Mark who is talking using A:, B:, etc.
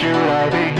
A: should I be?